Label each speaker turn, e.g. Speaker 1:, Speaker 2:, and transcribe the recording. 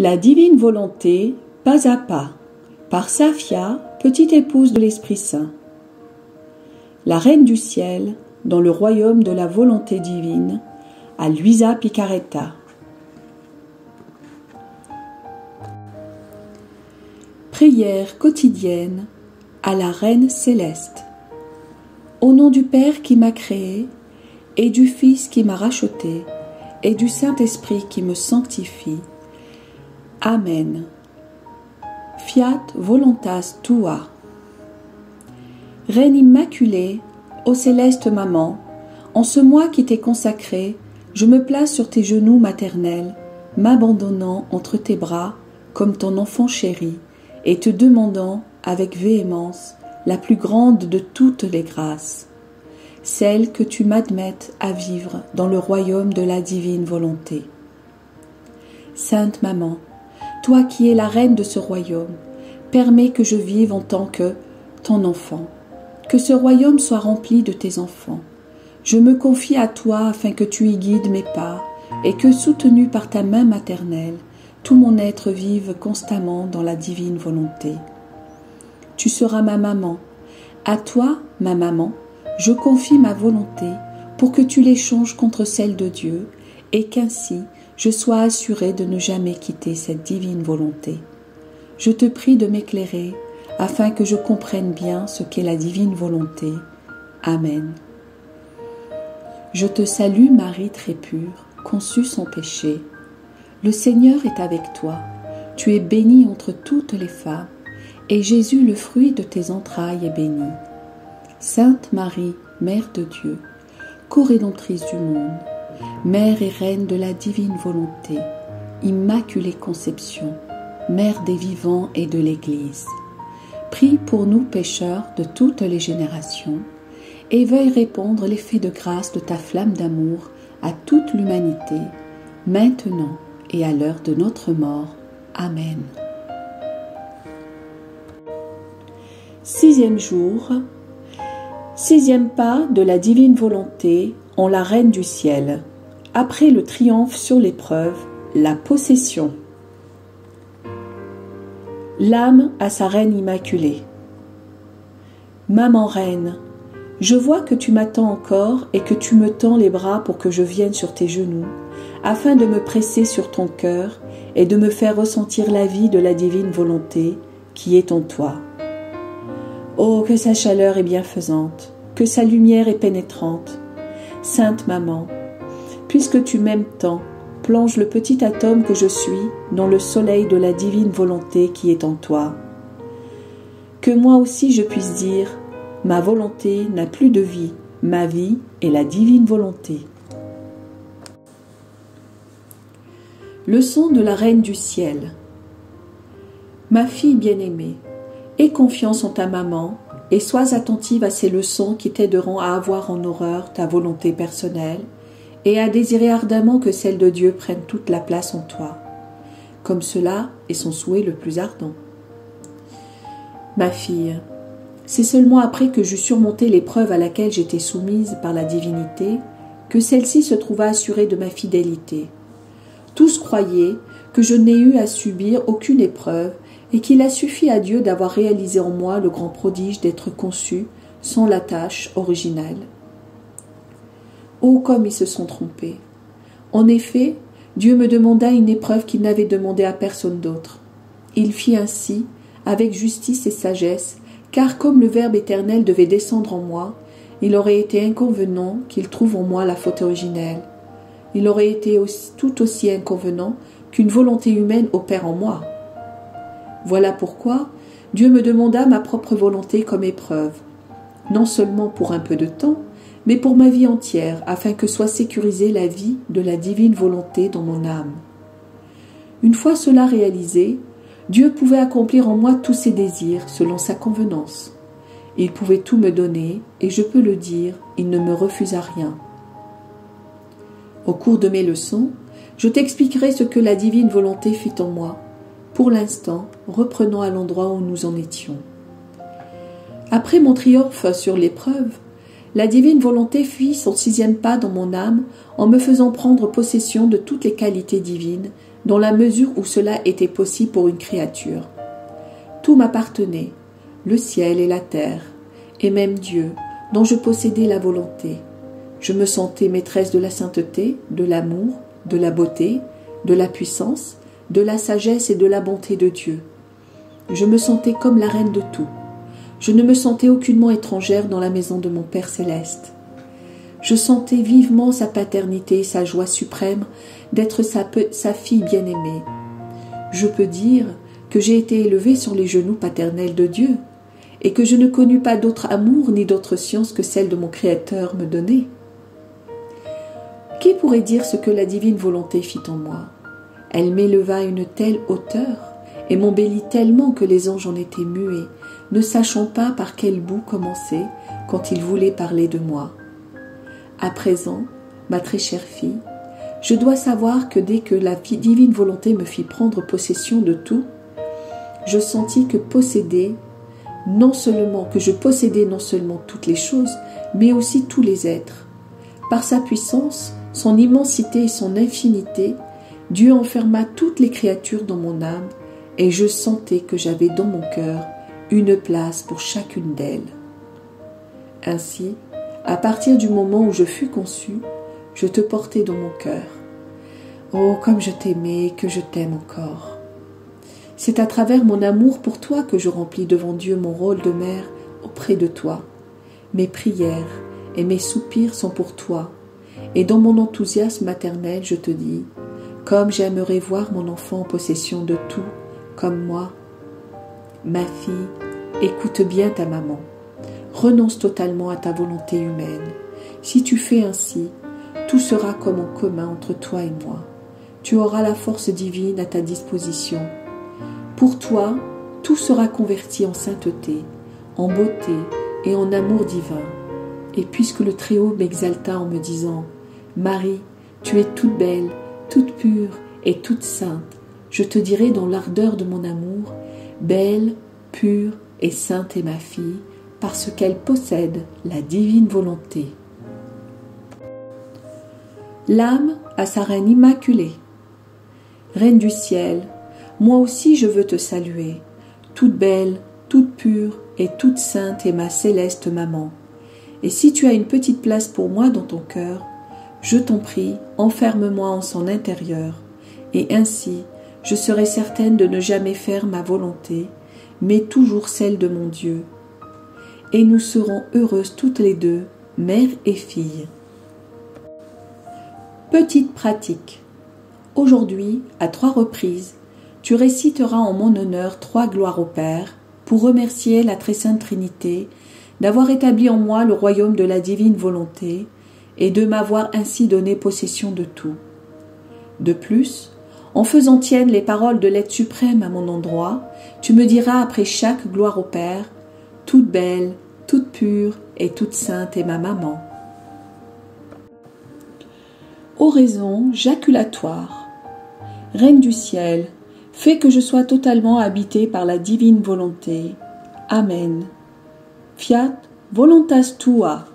Speaker 1: La divine volonté, pas à pas, par Safia, petite épouse de l'Esprit Saint. La Reine du ciel, dans le royaume de la volonté divine, à Luisa Picaretta. Prière quotidienne à la Reine céleste. Au nom du Père qui m'a créé, et du Fils qui m'a racheté, et du Saint-Esprit qui me sanctifie. Amen. Fiat volontas tua. Reine immaculée, ô céleste maman, en ce mois qui t'est consacré, je me place sur tes genoux maternels, m'abandonnant entre tes bras comme ton enfant chéri, et te demandant avec véhémence la plus grande de toutes les grâces, celle que tu m'admettes à vivre dans le royaume de la divine volonté. Sainte Maman, toi qui es la reine de ce royaume, permets que je vive en tant que ton enfant, que ce royaume soit rempli de tes enfants, je me confie à toi afin que tu y guides mes pas, et que, soutenu par ta main maternelle, tout mon être vive constamment dans la divine volonté. Tu seras ma maman. À toi, ma maman, je confie ma volonté pour que tu l'échanges contre celle de Dieu, et qu'ainsi je sois assuré de ne jamais quitter cette divine volonté. Je te prie de m'éclairer afin que je comprenne bien ce qu'est la divine volonté. Amen. Je te salue Marie très pure, conçue sans péché. Le Seigneur est avec toi. Tu es bénie entre toutes les femmes, et Jésus, le fruit de tes entrailles, est béni. Sainte Marie, Mère de Dieu, co-rédemptrice du monde, Mère et Reine de la divine volonté, Immaculée Conception, Mère des vivants et de l'Église. Prie pour nous pécheurs de toutes les générations et veuille répondre l'effet de grâce de ta flamme d'amour à toute l'humanité, maintenant et à l'heure de notre mort. Amen. Sixième jour. Sixième pas de la divine volonté en la Reine du ciel. Après le triomphe sur l'épreuve, la possession. L'âme à sa reine immaculée. Maman reine, je vois que tu m'attends encore et que tu me tends les bras pour que je vienne sur tes genoux, afin de me presser sur ton cœur et de me faire ressentir la vie de la divine volonté qui est en toi. Oh, que sa chaleur est bienfaisante, que sa lumière est pénétrante. Sainte Maman, puisque tu m'aimes tant, plonge le petit atome que je suis dans le soleil de la divine volonté qui est en toi. Que moi aussi je puisse dire Ma volonté n'a plus de vie, ma vie est la divine volonté. Leçon de la Reine du ciel. Ma fille bien-aimée, aie confiance en ta maman et sois attentive à ces leçons qui t'aideront à avoir en horreur ta volonté personnelle et à désirer ardemment que celle de Dieu prenne toute la place en toi, comme cela est son souhait le plus ardent. Ma fille, c'est seulement après que j'eus surmonté l'épreuve à laquelle j'étais soumise par la divinité que celle-ci se trouva assurée de ma fidélité. Tous croyaient que je n'ai eu à subir aucune épreuve et qu'il a suffi à Dieu d'avoir réalisé en moi le grand prodige d'être conçu sans la tâche originale. Oh comme ils se sont trompés. En effet, Dieu me demanda une épreuve qu'il n'avait demandée à personne d'autre. Il fit ainsi, avec justice et sagesse, car comme le Verbe éternel devait descendre en moi, il aurait été inconvenant qu'il trouve en moi la faute originelle. Il aurait été tout aussi inconvenant qu'une volonté humaine opère en moi. Voilà pourquoi Dieu me demanda ma propre volonté comme épreuve, non seulement pour un peu de temps, mais pour ma vie entière, afin que soit sécurisée la vie de la divine volonté dans mon âme. Une fois cela réalisé, Dieu pouvait accomplir en moi tous ses désirs selon sa convenance. Il pouvait tout me donner, et je peux le dire, il ne me refusa rien. Au cours de mes leçons, je t'expliquerai ce que la divine volonté fit en moi. Pour l'instant, reprenons à l'endroit où nous en étions. Après mon triomphe sur l'épreuve, la divine volonté fit son sixième pas dans mon âme en me faisant prendre possession de toutes les qualités divines dans la mesure où cela était possible pour une créature. Tout m'appartenait, le ciel et la terre, et même Dieu, dont je possédais la volonté. Je me sentais maîtresse de la sainteté, de l'amour, de la beauté, de la puissance, de la sagesse et de la bonté de Dieu. Je me sentais comme la reine de tout. Je ne me sentais aucunement étrangère dans la maison de mon Père céleste. Je sentais vivement sa paternité et sa joie suprême d'être sa, fille bien-aimée. Je peux dire que j'ai été élevée sur les genoux paternels de Dieu, et que je ne connus pas d'autre amour ni d'autre science que celle de mon Créateur me donnait. Qui pourrait dire ce que la divine volonté fit en moi? Elle m'éleva à une telle hauteur et m'embellit tellement que les anges en étaient muets, ne sachant pas par quel bout commencer quand ils voulaient parler de moi. À présent, ma très chère fille, je dois savoir que dès que la divine volonté me fit prendre possession de tout, je sentis que posséder, non seulement que je possédais non seulement toutes les choses, mais aussi tous les êtres. Par sa puissance, son immensité et son infinité, Dieu enferma toutes les créatures dans mon âme, et je sentais que j'avais dans mon cœur une place pour chacune d'elles. Ainsi, à partir du moment où je fus conçu, je te portais dans mon cœur. Oh, comme je t'aimais que je t'aime encore. C'est à travers mon amour pour toi que je remplis devant Dieu mon rôle de mère auprès de toi. Mes prières et mes soupirs sont pour toi, et dans mon enthousiasme maternel, je te dis, comme j'aimerais voir mon enfant en possession de tout, comme moi. Ma fille, écoute bien ta maman. Renonce totalement à ta volonté humaine. Si tu fais ainsi, tout sera comme en commun entre toi et moi. Tu auras la force divine à ta disposition pour toi, tout sera converti en sainteté, en beauté et en amour divin. Et puisque le Très-Haut m'exalta en me disant Marie, tu es toute belle, toute pure et toute sainte, je te dirai dans l'ardeur de mon amour Belle, pure et sainte est ma fille, parce qu'elle possède la divine volonté. L'âme a sa reine immaculée. Reine du ciel, moi aussi je veux te saluer. Toute belle, toute pure et toute sainte est ma céleste maman. Et si tu as une petite place pour moi dans ton cœur, je t'en prie, enferme-moi en son intérieur, et ainsi je serai certaine de ne jamais faire ma volonté, mais toujours celle de mon Dieu. Et nous serons heureuses toutes les deux, mère et fille. Petite pratique. Aujourd'hui, à trois reprises, tu réciteras en mon honneur trois gloires au Père, pour remercier la très sainte Trinité d'avoir établi en moi le royaume de la divine volonté et de m'avoir ainsi donné possession de tout. De plus, en faisant tienne les paroles de l'être suprême à mon endroit, tu me diras après chaque gloire au Père, toute belle, toute pure et toute sainte est ma maman. Oraison jaculatoire. Reine du ciel, Fais que je sois totalement habité par la divine volonté. Amen. Fiat voluntas tua.